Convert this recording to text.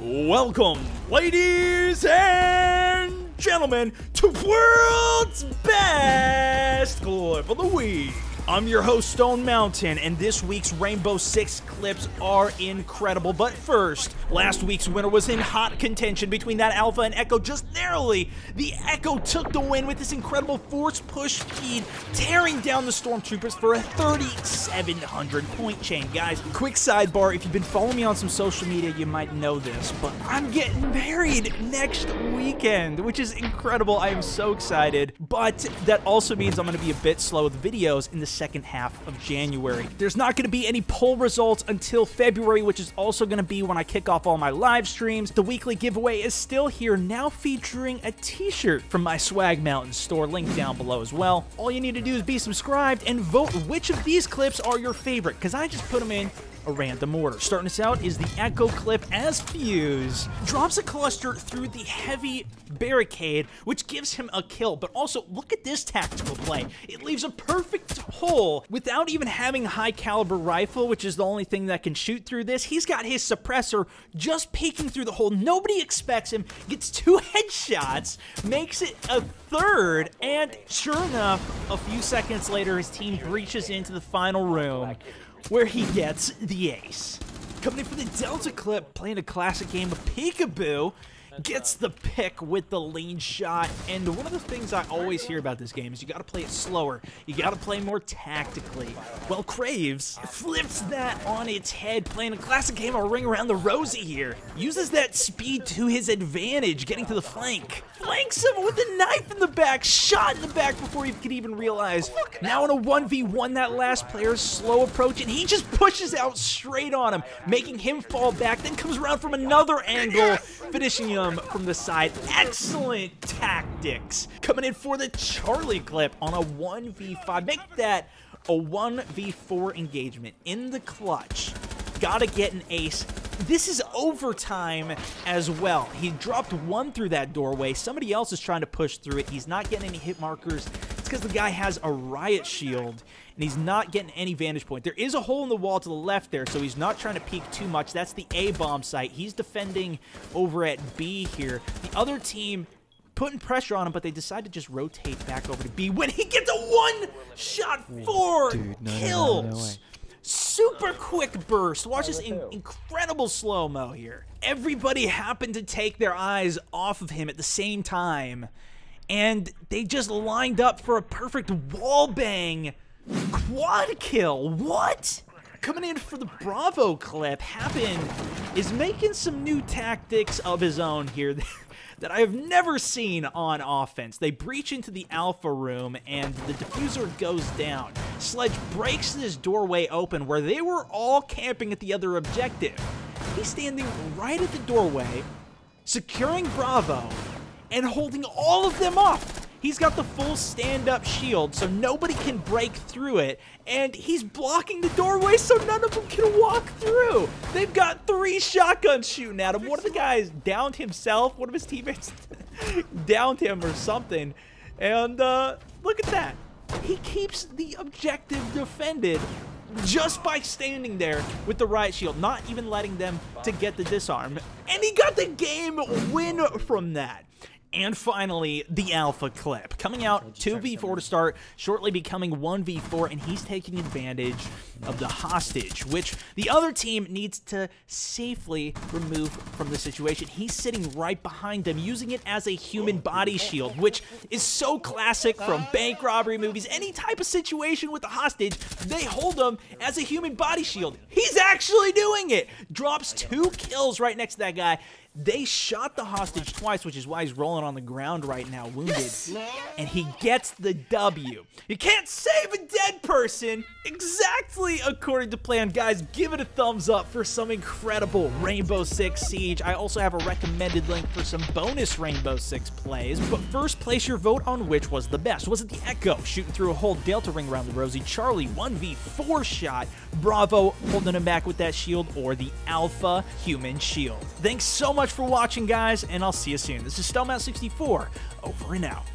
Welcome, ladies and gentlemen, to World's Best Clip of the Week. I'm your host, Stone Mountain, and this week's Rainbow Six clips are incredible. But first, last week's winner was in hot contention between that Alpha and Echo. Just narrowly, the Echo took the win with this incredible force push speed, tearing down the Stormtroopers for a 3,700 point chain. Guys, quick sidebar if you've been following me on some social media, you might know this, but I'm getting married next weekend, which is incredible. I am so excited. But that also means I'm going to be a bit slow with videos in the second half of January. There's not going to be any poll results until February, which is also going to be when I kick off all my live streams. The weekly giveaway is still here, now featuring a t-shirt from my Swag Mountain store, link down below as well. All you need to do is be subscribed and vote which of these clips are your favorite, because I just put them in a random order. Starting us out is the Echo clip as Fuse drops a cluster through the heavy barricade, which gives him a kill. But also, look at this tactical play. It leaves a perfect hole without even having a high caliber rifle, which is the only thing that can shoot through this. He's got his suppressor just peeking through the hole. Nobody expects him, gets two headshots, makes it a third, and sure enough, a few seconds later, his team breaches into the final room where he gets the ace. Coming in for the Delta clip, playing a classic game of Peekaboo, gets the pick with the lean shot. And one of the things I always hear about this game is you got to play it slower. You got to play more tactically. Well, Cravez flips that on its head, playing a classic game of Ring Around the Rosie here. Uses that speed to his advantage, getting to the flank. Flanks him with a knife in the back, shot in the back before he could even realize. Now in a 1v1, that last player's slow approach, and he just pushes out straight on him, making him fall back, then comes around from another angle, finishing him from the side. Excellent tactics. Coming in for the Charlie clip on a 1v5. Make that a 1v4 engagement in the clutch. Gotta get an ace. This is overtime as well. He dropped one through that doorway. Somebody else is trying to push through it. He's not getting any hit markers. It's because the guy has a riot shield and he's not getting any vantage point. There is a hole in the wall to the left there, so he's not trying to peek too much. That's the A-bomb site. He's defending over at B here. The other team putting pressure on him, but they decide to just rotate back over to B when he gets a one-shot four Dude, no, kills. No, no, Super quick burst. Watch this in incredible slow-mo here. Everybody happened to take their eyes off of him at the same time, and they just lined up for a perfect wall bang Quad kill, what? Coming in for the Bravo clip, Happen is making some new tactics of his own here that I have never seen on offense. They breach into the Alpha room and the diffuser goes down. Sledge breaks this doorway open where they were all camping at the other objective. He's standing right at the doorway, securing Bravo, and holding all of them off. He's got the full stand-up shield, so nobody can break through it, and he's blocking the doorway so none of them can walk through. They've got three shotguns shooting at him. One of the guys downed himself. One of his teammates downed him or something. And uh, look at that. He keeps the objective defended just by standing there with the riot shield, not even letting them to get the disarm. And he got the game win from that. And finally, the Alpha clip. Coming out 2v4 to start, shortly becoming 1v4, and he's taking advantage of the hostage, which the other team needs to safely remove from the situation. He's sitting right behind them, using it as a human body shield, which is so classic from bank robbery movies. Any type of situation with a hostage, they hold him as a human body shield. He's actually doing it! Drops two kills right next to that guy, they shot the hostage twice, which is why he's rolling on the ground right now, wounded. Yes. And he gets the W. You can't save a dead person! Exactly according to plan. Guys, give it a thumbs up for some incredible Rainbow Six Siege. I also have a recommended link for some bonus Rainbow Six plays. But first, place your vote on which was the best. Was it the Echo shooting through a whole Delta ring around the Rosie? Charlie 1v4 shot? Bravo holding him back with that shield? Or the Alpha human shield? Thanks so much much for watching, guys, and I'll see you soon. This is StoneMountain64, over and out.